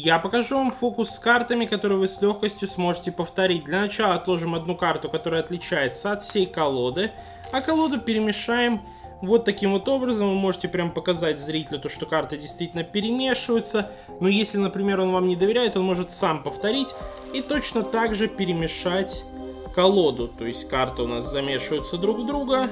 Я покажу вам фокус с картами, которые вы с легкостью сможете повторить. Для начала отложим одну карту, которая отличается от всей колоды, а колоду перемешаем вот таким вот образом. Вы можете прям показать зрителю то, что карты действительно перемешиваются. Но если, например, он вам не доверяет, он может сам повторить и точно так же перемешать колоду. То есть карты у нас замешиваются друг в друга.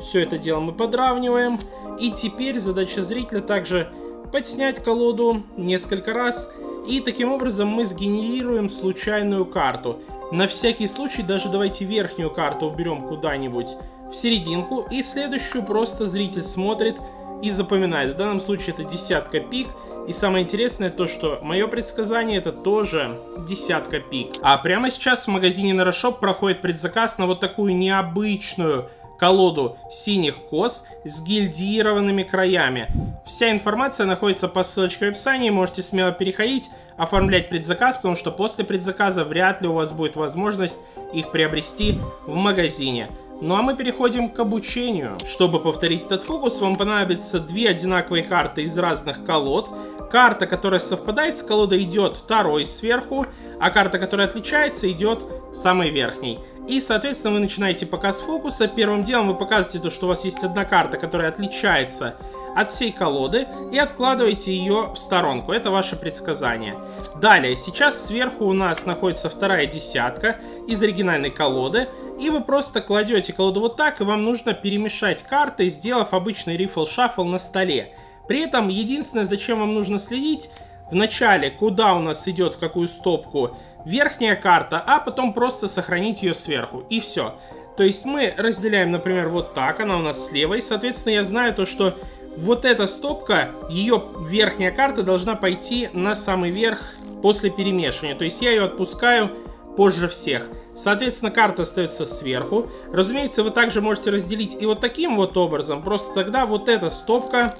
Все это дело мы подравниваем. И теперь задача зрителя также подснять колоду несколько раз. И таким образом мы сгенерируем случайную карту. На всякий случай даже давайте верхнюю карту уберем куда-нибудь в серединку. И следующую просто зритель смотрит и запоминает. В данном случае это десятка пик. И самое интересное то, что мое предсказание это тоже десятка пик. А прямо сейчас в магазине Нарошоп проходит предзаказ на вот такую необычную колоду синих кос с гильдированными краями. Вся информация находится по ссылочке в описании, можете смело переходить, оформлять предзаказ, потому что после предзаказа вряд ли у вас будет возможность их приобрести в магазине. Ну а мы переходим к обучению. Чтобы повторить этот фокус, вам понадобится две одинаковые карты из разных колод. Карта, которая совпадает с колодой, идет второй сверху, а карта, которая отличается, идет самой верхней. И, соответственно, вы начинаете показ фокуса. Первым делом вы показываете то, что у вас есть одна карта, которая отличается от всей колоды и откладываете ее в сторонку. Это ваше предсказание. Далее, сейчас сверху у нас находится вторая десятка из оригинальной колоды. И вы просто кладете колоду вот так, и вам нужно перемешать карты, сделав обычный рифл-шаффл на столе. При этом, единственное, зачем вам нужно следить, в начале, куда у нас идет, в какую стопку верхняя карта, а потом просто сохранить ее сверху. И все. То есть мы разделяем, например, вот так, она у нас слева, и, соответственно, я знаю то, что вот эта стопка, ее верхняя карта должна пойти на самый верх после перемешивания. То есть я ее отпускаю позже всех. Соответственно, карта остается сверху. Разумеется, вы также можете разделить и вот таким вот образом. Просто тогда вот эта стопка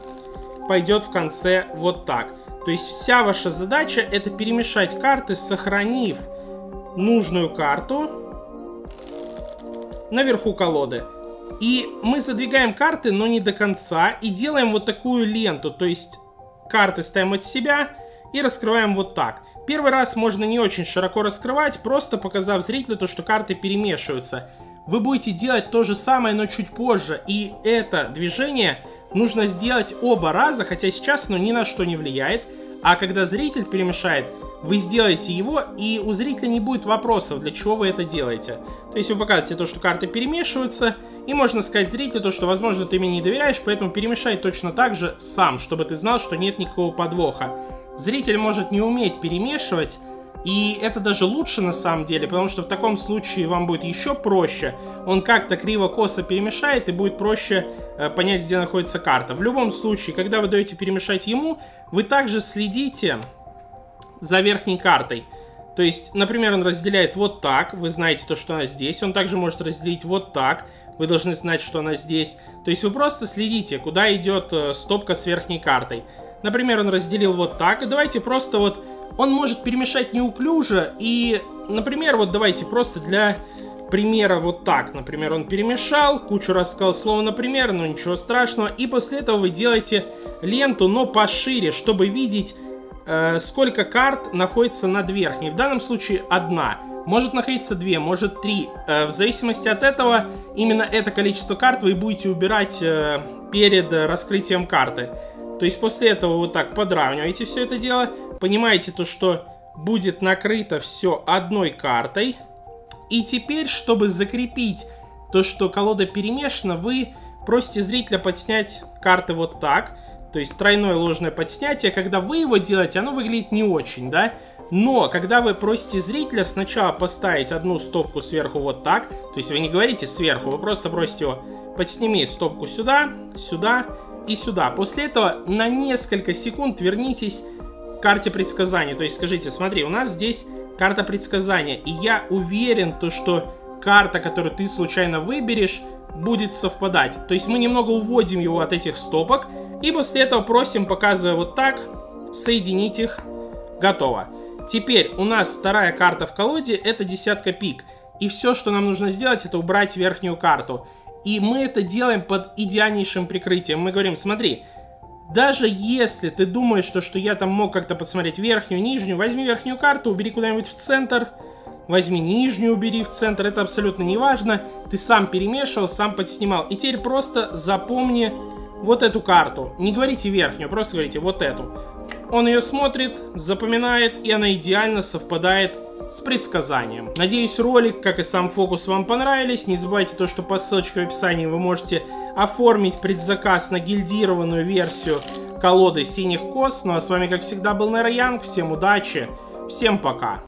пойдет в конце вот так. То есть вся ваша задача это перемешать карты, сохранив нужную карту наверху колоды. И мы задвигаем карты, но не до конца, и делаем вот такую ленту, то есть карты ставим от себя и раскрываем вот так. Первый раз можно не очень широко раскрывать, просто показав зрителю то, что карты перемешиваются. Вы будете делать то же самое, но чуть позже, и это движение нужно сделать оба раза, хотя сейчас оно ни на что не влияет. А когда зритель перемешает, вы сделаете его, и у зрителя не будет вопросов, для чего вы это делаете. То есть вы показываете то, что карты перемешиваются, и можно сказать зрителю то, что, возможно, ты мне не доверяешь, поэтому перемешай точно так же сам, чтобы ты знал, что нет никакого подвоха. Зритель может не уметь перемешивать, и это даже лучше на самом деле, потому что в таком случае вам будет еще проще. Он как-то криво-косо перемешает и будет проще э, понять, где находится карта. В любом случае, когда вы даете перемешать ему, вы также следите за верхней картой. То есть, например, он разделяет вот так, вы знаете то, что она здесь. Он также может разделить вот так, вы должны знать, что она здесь. То есть вы просто следите, куда идет э, стопка с верхней картой. Например, он разделил вот так, давайте просто вот... Он может перемешать неуклюже, и, например, вот давайте просто для примера вот так. Например, он перемешал, кучу раз сказал слово «например», но ничего страшного. И после этого вы делаете ленту, но пошире, чтобы видеть э, сколько карт находится над верхней. В данном случае одна. Может находиться две, может три. Э, в зависимости от этого, именно это количество карт вы будете убирать э, перед раскрытием карты. То есть после этого вот так подравниваете все это дело. Понимаете то, что будет накрыто все одной картой. И теперь, чтобы закрепить то, что колода перемешана, вы просите зрителя подснять карты вот так. То есть тройное ложное подснятие, когда вы его делаете, оно выглядит не очень, да? Но, когда вы просите зрителя сначала поставить одну стопку сверху вот так, то есть вы не говорите сверху, вы просто просите его, подсними стопку сюда, сюда и сюда. После этого на несколько секунд вернитесь к карте предсказания. То есть скажите, смотри, у нас здесь карта предсказания, и я уверен, то, что карта, которую ты случайно выберешь, будет совпадать. То есть мы немного уводим его от этих стопок, и после этого просим, показывая вот так, соединить их. Готово. Теперь у нас вторая карта в колоде, это десятка пик. И все, что нам нужно сделать, это убрать верхнюю карту. И мы это делаем под идеальнейшим прикрытием. Мы говорим, смотри, Даже если ты думаешь, что, что я там мог как-то посмотреть верхнюю, нижнюю, возьми верхнюю карту, убери куда-нибудь в центр, возьми нижнюю, убери в центр, это абсолютно не важно. Ты сам перемешивал, сам подснимал. И теперь просто запомни вот эту карту. Не говорите верхнюю, просто говорите вот эту. Он ее смотрит, запоминает, и она идеально совпадает с предсказанием. Надеюсь, ролик, как и сам фокус, вам понравились. Не забывайте то, что по ссылочке в описании вы можете оформить предзаказ на гильдированную версию колоды синих кос. Ну а с вами, как всегда, был Нейроянг. Всем удачи, всем пока.